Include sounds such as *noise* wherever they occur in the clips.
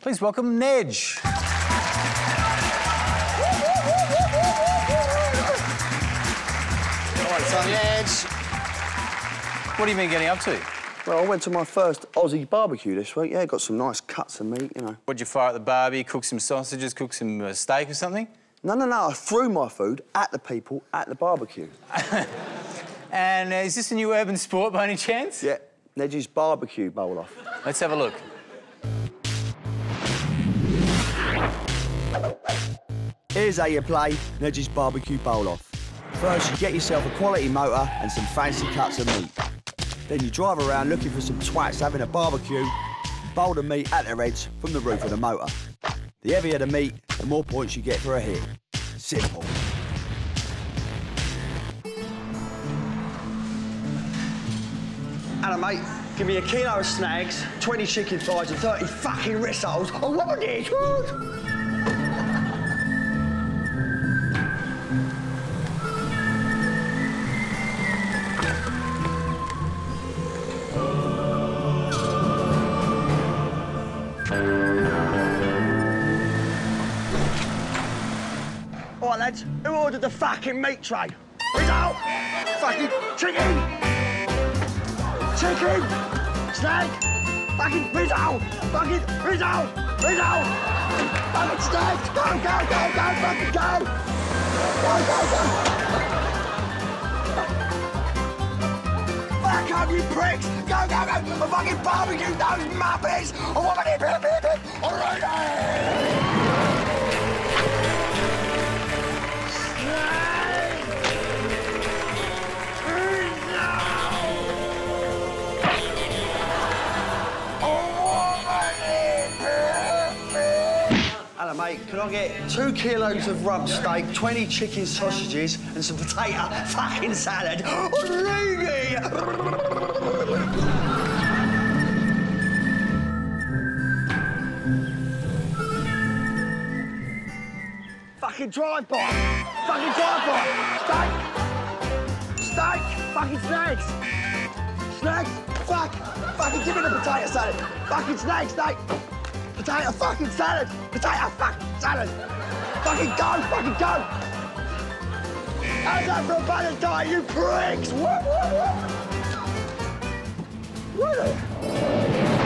Please welcome Neg. All right, son, Neg. What have you been getting up to? Well, I went to my first Aussie barbecue this week. Yeah, got some nice cuts of meat, you know. What'd you fire at the barbie? Cook some sausages, cook some uh, steak or something? No, no, no. I threw my food at the people at the barbecue. *laughs* And uh, is this a new urban sport by any chance? Yeah, Neg's barbecue bowl off. Let's have a look. Here's how you play Neg's barbecue bowl off. First, you get yourself a quality motor and some fancy cuts of meat. Then you drive around looking for some twats having a barbecue, bowl the meat at their heads from the roof of the motor. The heavier the meat, the more points you get for a hit. Simple. Hello, mate. Give me a kilo of snags, 20 chicken thighs and 30 fucking rissoles. Oh, what it? Right, lads. Who ordered the fucking meat tray? Result! Fucking chicken! Chicken! Snake! Fucking result! Fucking result! Result! Fucking snake! Go, go, go, go, fucking go! Go, go, go! Fuck up, you pricks! Go, go, go! I fucking barbecue those muppets! I want it, Hello, mate. Can I get two kilos of rump steak, 20 chicken sausages, and some potato fucking salad? Oh! Fucking drive-by! Fucking drive-by! Steak! Steak! Fucking snakes! Snakes! Fuck! Fucking give me the potato salad! Fucking snake, steak! Potato fucking salad! Potato fucking salad! Fucking go! Fucking go! How's that for a balanced diet, you pricks? What? What? What? What?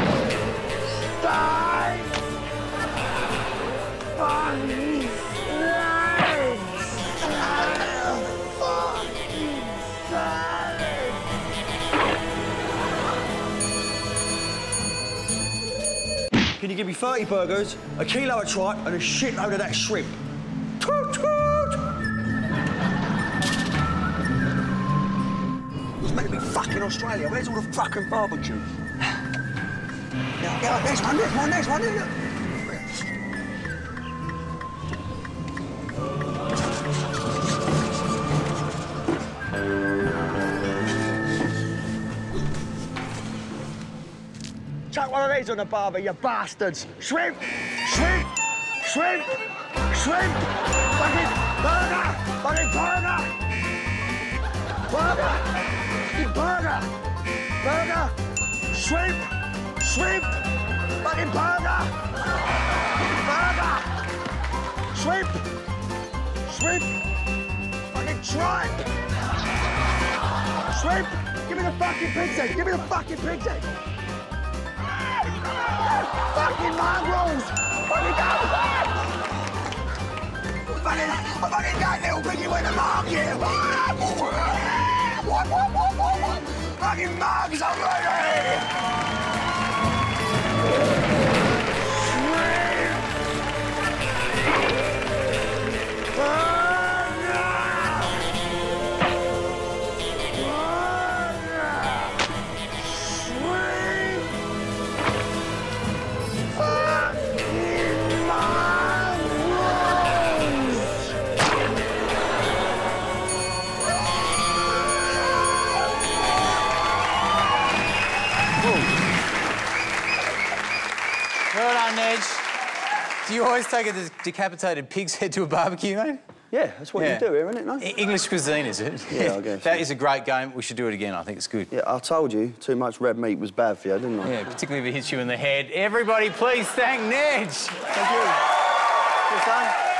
Can you give me 30 burgers, a kilo of tripe, and a shitload of that shrimp? Toot toot! It's meant to be fucking Australia. Where's all the fucking barbecue? *sighs* Yeah, yeah, next one, next one, next one. Chuck one these on the barber, you bastards. Shrimp! Shrimp! Shrimp! Shrimp! Fucking burger! Fucking burger! Burger! Fucking burger! Burger! Shrimp! Shrimp! Fucking burger! Burger! Shrimp! Shrimp! Fucking tripe! Shrimp! Give me the fucking pig's head! Give me the fucking pig's head! Fucking mongrels! Fucking go! Fucking, I fucking got little piggy with the market! What, what, what, what, what? Fucking mugs, I'm ready! Do you always take a decapitated pig's head to a barbecue, mate? Yeah, that's what Yeah. you do here, isn't it? No? English cuisine, is it? Yeah, I guess, *laughs* That yeah. is a great game. We should do it again. I think it's good. Yeah, I told you too much red meat was bad for you, didn't I? Yeah, particularly if it hits you in the head. Everybody, please thank Neg. Thank you. Good son.